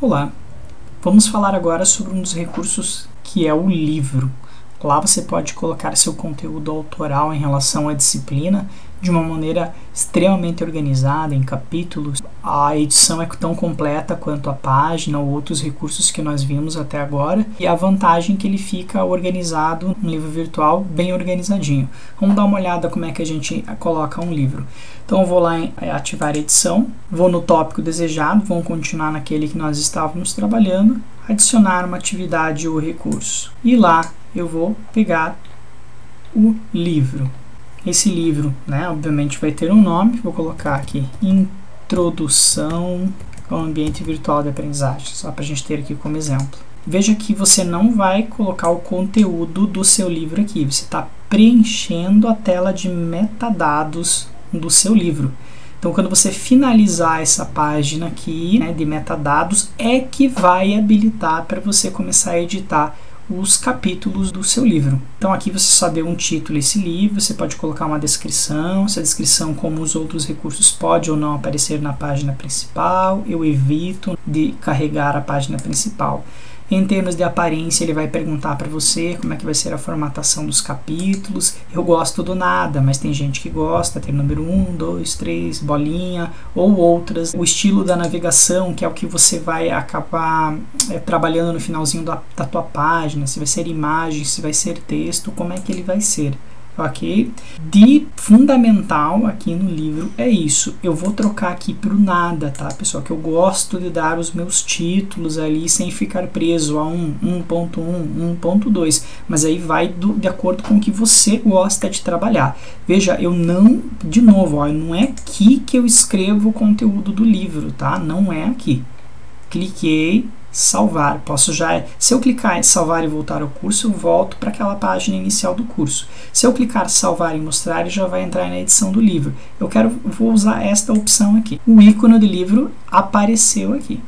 Olá, vamos falar agora sobre um dos recursos que é o livro. Lá você pode colocar seu conteúdo autoral em relação à disciplina de uma maneira extremamente organizada, em capítulos. A edição é tão completa quanto a página ou outros recursos que nós vimos até agora. E a vantagem é que ele fica organizado, um livro virtual bem organizadinho. Vamos dar uma olhada como é que a gente coloca um livro. Então eu vou lá em ativar edição, vou no tópico desejado, vamos continuar naquele que nós estávamos trabalhando, adicionar uma atividade ou recurso. E lá eu vou pegar o livro. Esse livro, né, obviamente vai ter um nome, vou colocar aqui Introdução ao Ambiente Virtual de Aprendizagem, só para a gente ter aqui como exemplo. Veja que você não vai colocar o conteúdo do seu livro aqui, você está preenchendo a tela de metadados do seu livro. Então, quando você finalizar essa página aqui né, de metadados, é que vai habilitar para você começar a editar os capítulos do seu livro. Então aqui você só deu um título esse livro, você pode colocar uma descrição, se a descrição como os outros recursos pode ou não aparecer na página principal, eu evito de carregar a página principal. Em termos de aparência, ele vai perguntar para você como é que vai ser a formatação dos capítulos. Eu gosto do nada, mas tem gente que gosta, tem número 1, 2, 3, bolinha, ou outras. O estilo da navegação, que é o que você vai acabar é, trabalhando no finalzinho da, da tua página, se vai ser imagem, se vai ser texto, como é que ele vai ser ok? De fundamental aqui no livro é isso. Eu vou trocar aqui para o nada, tá, pessoal? Que eu gosto de dar os meus títulos ali sem ficar preso a 1, 1.1, 1.2. Mas aí vai do, de acordo com o que você gosta de trabalhar. Veja, eu não, de novo, ó, não é aqui que eu escrevo o conteúdo do livro, tá? Não é aqui. Cliquei, salvar. Posso já, se eu clicar em salvar e voltar ao curso, eu volto para aquela página inicial do curso. Se eu clicar salvar e mostrar, ele já vai entrar na edição do livro. Eu quero, vou usar esta opção aqui. O ícone do livro apareceu aqui.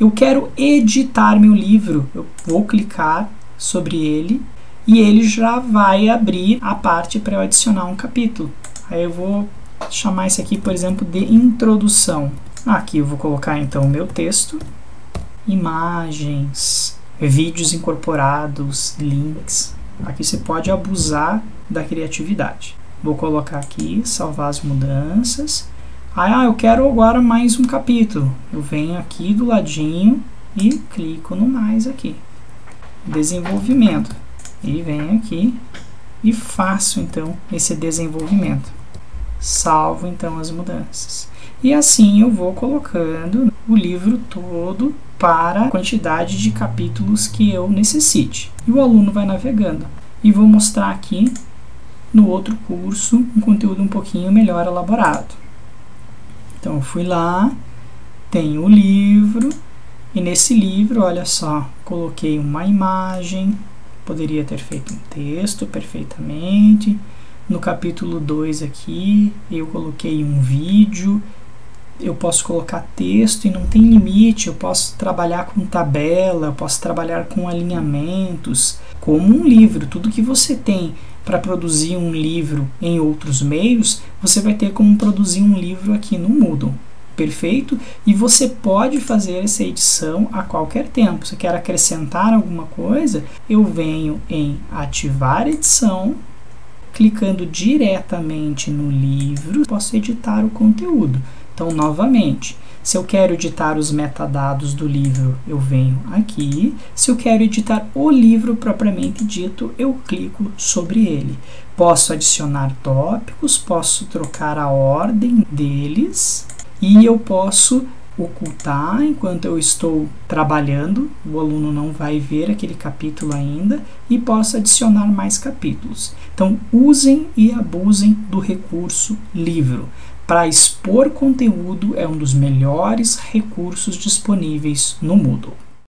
Eu quero editar meu livro. Eu vou clicar sobre ele e ele já vai abrir a parte para eu adicionar um capítulo. Aí eu vou chamar isso aqui, por exemplo, de introdução. Aqui eu vou colocar então o meu texto imagens, vídeos incorporados, links. Aqui você pode abusar da criatividade. Vou colocar aqui, salvar as mudanças. Ah, eu quero agora mais um capítulo. Eu venho aqui do ladinho e clico no mais aqui. Desenvolvimento. E venho aqui e faço então esse desenvolvimento. Salvo então as mudanças. E assim eu vou colocando o livro todo para a quantidade de capítulos que eu necessite. E o aluno vai navegando. E vou mostrar aqui no outro curso um conteúdo um pouquinho melhor elaborado. Então eu fui lá, tenho o livro, e nesse livro, olha só, coloquei uma imagem, poderia ter feito um texto perfeitamente. No capítulo 2 aqui, eu coloquei um vídeo eu posso colocar texto e não tem limite, eu posso trabalhar com tabela, eu posso trabalhar com alinhamentos, como um livro. Tudo que você tem para produzir um livro em outros meios, você vai ter como produzir um livro aqui no Moodle. Perfeito? E você pode fazer essa edição a qualquer tempo. Se quer acrescentar alguma coisa, eu venho em ativar edição, clicando diretamente no livro, posso editar o conteúdo. Então, novamente, se eu quero editar os metadados do livro, eu venho aqui. Se eu quero editar o livro propriamente dito, eu clico sobre ele. Posso adicionar tópicos, posso trocar a ordem deles e eu posso ocultar enquanto eu estou trabalhando, o aluno não vai ver aquele capítulo ainda e posso adicionar mais capítulos. Então, usem e abusem do recurso livro para expor conteúdo é um dos melhores recursos disponíveis no Moodle.